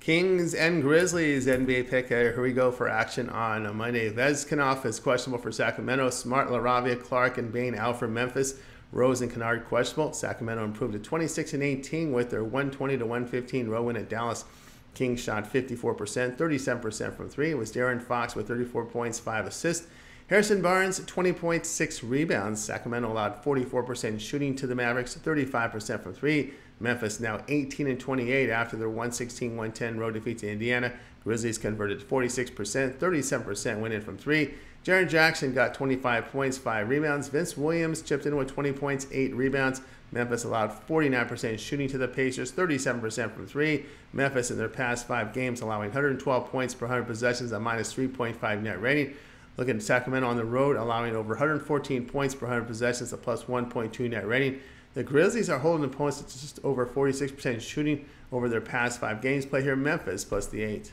Kings and Grizzlies NBA pick. Here we go for action on Monday. Vezenkov is questionable for Sacramento. Smart, LaRavia, Clark, and Bane out for Memphis. Rose and Kennard questionable. Sacramento improved to 26 and 18 with their 120 to 115 row win at Dallas. Kings shot 54%, 37% from three. It was De'Aaron Fox with 34 points, five assists. Harrison Barnes, 20.6 rebounds. Sacramento allowed 44% shooting to the Mavericks, 35% from three. Memphis now 18 and 28 after their 116-110 road defeat to Indiana. Grizzlies converted 46%, 37% went in from three. Jaren Jackson got 25 points, 5 rebounds. Vince Williams chipped in with 20 points, 8 rebounds. Memphis allowed 49% shooting to the Pacers, 37% from three. Memphis in their past five games allowing 112 points per 100 possessions, a minus 3.5 net rating. Look at Sacramento on the road, allowing over 114 points per 100 possessions, a plus 1.2 net rating. The Grizzlies are holding opponents to just over 46% shooting over their past five games. Play here, Memphis plus the eight.